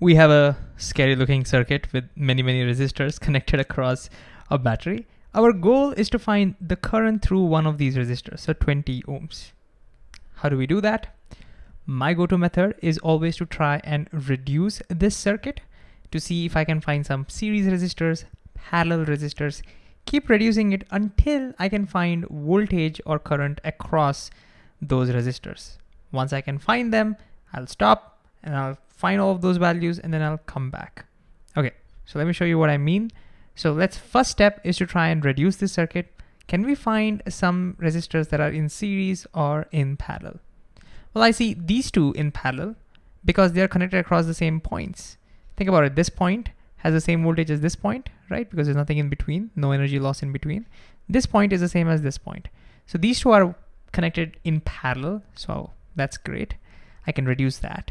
we have a scary looking circuit with many, many resistors connected across a battery. Our goal is to find the current through one of these resistors, so 20 ohms. How do we do that? My go-to method is always to try and reduce this circuit to see if I can find some series resistors, parallel resistors, keep reducing it until I can find voltage or current across those resistors. Once I can find them, I'll stop and I'll find all of those values and then I'll come back. Okay, so let me show you what I mean. So let's first step is to try and reduce this circuit. Can we find some resistors that are in series or in parallel? Well, I see these two in parallel because they're connected across the same points. Think about it, this point has the same voltage as this point, right? Because there's nothing in between, no energy loss in between. This point is the same as this point. So these two are connected in parallel, so that's great. I can reduce that.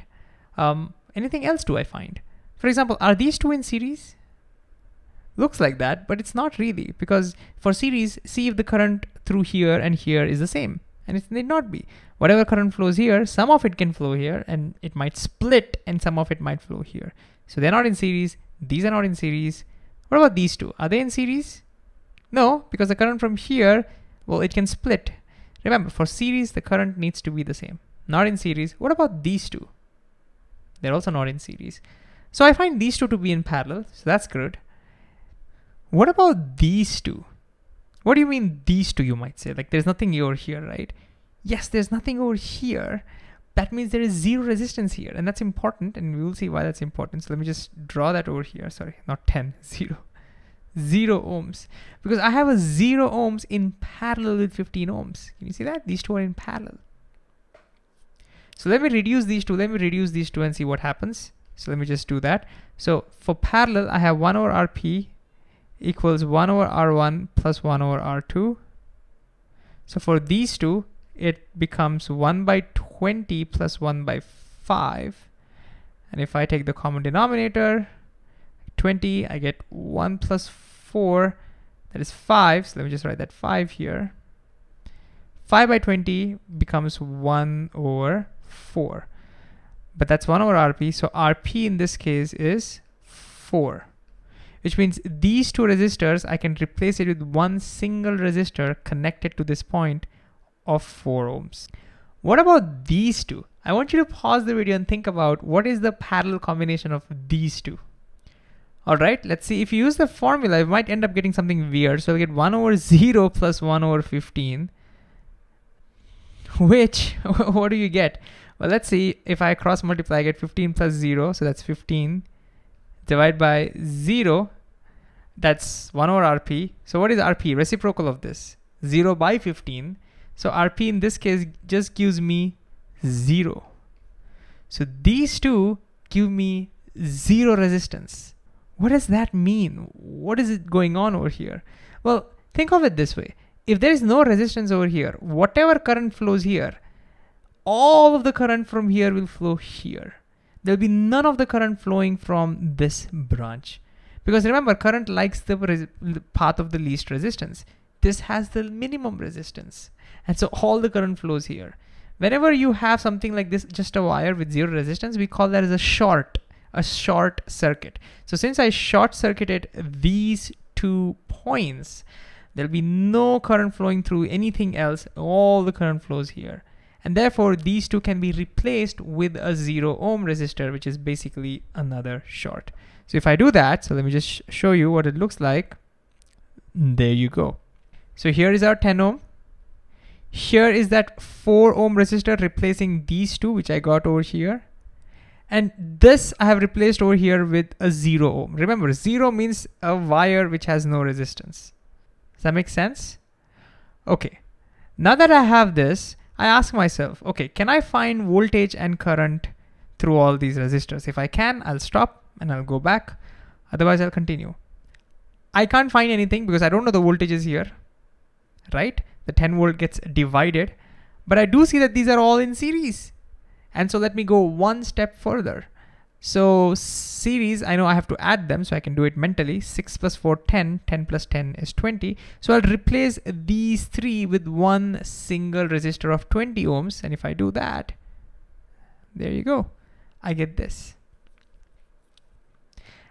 Um, anything else do I find? For example, are these two in series? Looks like that, but it's not really because for series, see if the current through here and here is the same. And it need not be. Whatever current flows here, some of it can flow here and it might split and some of it might flow here. So they're not in series. These are not in series. What about these two? Are they in series? No, because the current from here, well, it can split. Remember, for series, the current needs to be the same. Not in series. What about these two? They're also not in series. So I find these two to be in parallel, so that's good. What about these two? What do you mean these two, you might say? Like there's nothing over here, right? Yes, there's nothing over here. That means there is zero resistance here, and that's important, and we will see why that's important. So let me just draw that over here. Sorry, not 10, zero. Zero ohms. Because I have a zero ohms in parallel with 15 ohms. Can you see that? These two are in parallel. So let me reduce these two. Let me reduce these two and see what happens. So let me just do that. So for parallel, I have 1 over RP equals 1 over R1 plus 1 over R2. So for these two, it becomes 1 by 20 plus 1 by 5. And if I take the common denominator, 20, I get 1 plus 4, that is 5. So let me just write that 5 here. 5 by 20 becomes 1 over 4. But that's 1 over RP, so RP in this case is 4. Which means these two resistors, I can replace it with one single resistor connected to this point of 4 ohms. What about these two? I want you to pause the video and think about what is the parallel combination of these two. All right, let's see. If you use the formula, you might end up getting something weird. So we get 1 over 0 plus 1 over 15 which what do you get? Well, let's see if I cross multiply, I get 15 plus 0, so that's 15. Divide by 0, that's 1 over RP. So what is RP? Reciprocal of this. 0 by 15. So RP in this case just gives me 0. So these two give me 0 resistance. What does that mean? What is it going on over here? Well, think of it this way if there is no resistance over here, whatever current flows here, all of the current from here will flow here. There'll be none of the current flowing from this branch. Because remember, current likes the path of the least resistance. This has the minimum resistance. And so all the current flows here. Whenever you have something like this, just a wire with zero resistance, we call that as a short, a short circuit. So since I short circuited these two points, There'll be no current flowing through anything else. All the current flows here. And therefore, these two can be replaced with a zero ohm resistor, which is basically another short. So if I do that, so let me just sh show you what it looks like. There you go. So here is our 10 ohm. Here is that 4 ohm resistor replacing these two, which I got over here. And this I have replaced over here with a 0 ohm. Remember, 0 means a wire which has no resistance. Does that make sense? Okay, now that I have this, I ask myself, okay, can I find voltage and current through all these resistors? If I can, I'll stop and I'll go back. Otherwise, I'll continue. I can't find anything because I don't know the voltages here, right? The 10 volt gets divided, but I do see that these are all in series. And so let me go one step further. So series, I know I have to add them, so I can do it mentally. 6 plus 4, 10. 10 plus 10 is 20. So I'll replace these three with one single resistor of 20 ohms. And if I do that, there you go. I get this.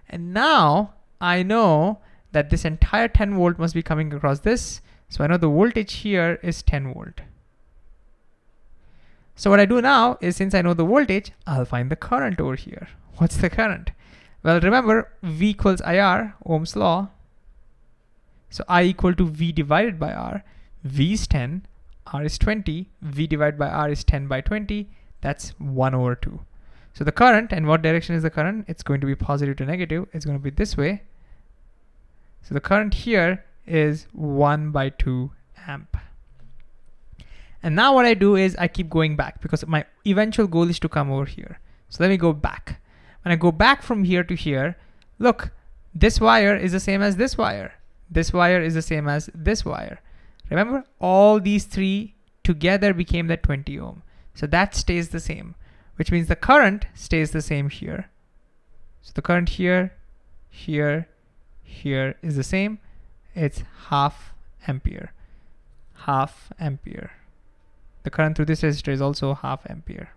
And now I know that this entire 10 volt must be coming across this. So I know the voltage here is 10 volt. So what I do now is since I know the voltage, I'll find the current over here. What's the current? Well, remember V equals IR, Ohm's law. So I equal to V divided by R. V is 10, R is 20, V divided by R is 10 by 20. That's 1 over 2. So the current, and what direction is the current? It's going to be positive to negative. It's going to be this way. So the current here is 1 by 2 amp. And now what I do is I keep going back because my eventual goal is to come over here. So let me go back. When I go back from here to here, look, this wire is the same as this wire. This wire is the same as this wire. Remember, all these three together became that 20 ohm. So that stays the same, which means the current stays the same here. So the current here, here, here is the same. It's half ampere, half ampere. The current through this resistor is also half ampere.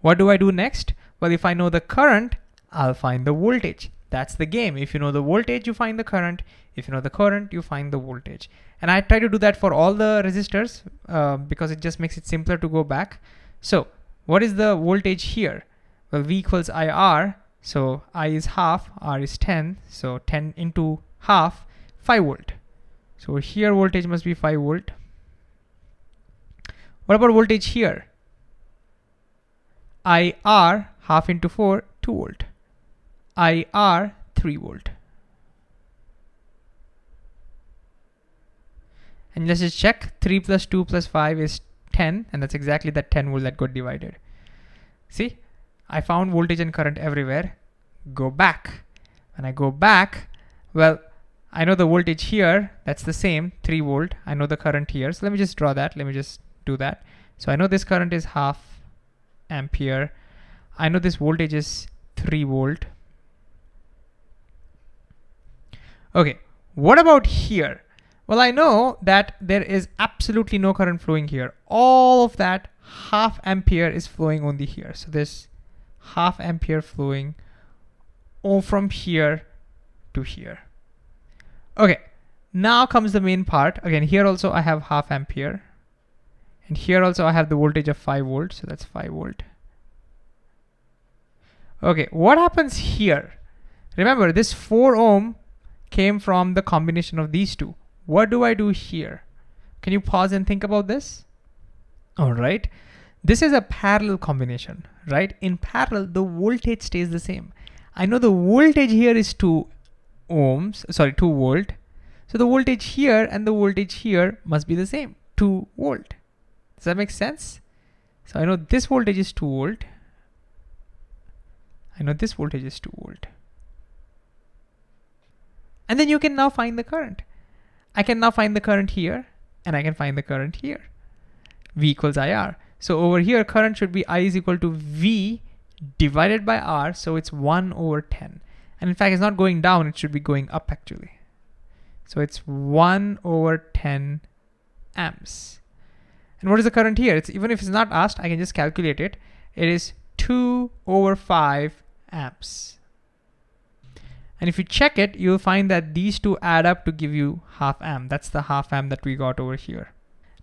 What do I do next? Well, if I know the current, I'll find the voltage. That's the game. If you know the voltage, you find the current. If you know the current, you find the voltage. And I try to do that for all the resistors uh, because it just makes it simpler to go back. So what is the voltage here? Well, V equals IR. So I is half, R is 10. So 10 into half, 5 volt. So here voltage must be 5 volt. What about voltage here? IR half into 4, 2 volt. IR 3 volt. And let's just check 3 plus 2 plus 5 is 10 and that's exactly that 10 volt that got divided. See, I found voltage and current everywhere. Go back. When I go back, well, I know the voltage here, that's the same, 3 volt. I know the current here. So let me just draw that. Let me just do that. So I know this current is half ampere. I know this voltage is 3 volt. Okay, what about here? Well, I know that there is absolutely no current flowing here. All of that half ampere is flowing only here. So this half ampere flowing all from here to here. Okay, now comes the main part. Again, here also I have half ampere. And here also I have the voltage of 5 volts, so that's 5 volt. Okay, what happens here? Remember, this 4 ohm came from the combination of these two. What do I do here? Can you pause and think about this? All right, this is a parallel combination, right? In parallel, the voltage stays the same. I know the voltage here is 2 ohms, sorry, 2 volt. So the voltage here and the voltage here must be the same, 2 volt. Does that make sense? So I know this voltage is 2 volt. I know this voltage is 2 volt. And then you can now find the current. I can now find the current here and I can find the current here. V equals IR. So over here, current should be I is equal to V divided by R. So it's 1 over 10. And in fact, it's not going down. It should be going up actually. So it's 1 over 10 amps. And what is the current here? It's even if it's not asked, I can just calculate it. It is 2 over 5 amps. And if you check it, you'll find that these two add up to give you half amp. That's the half amp that we got over here.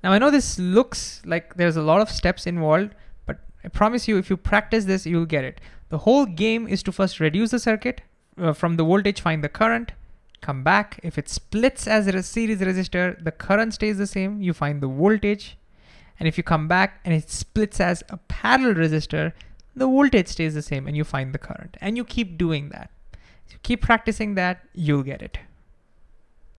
Now I know this looks like there's a lot of steps involved, but I promise you if you practice this, you'll get it. The whole game is to first reduce the circuit, uh, from the voltage find the current, come back. If it splits as a series resistor, the current stays the same, you find the voltage, and if you come back and it splits as a parallel resistor, the voltage stays the same and you find the current. And you keep doing that. So keep practicing that, you'll get it.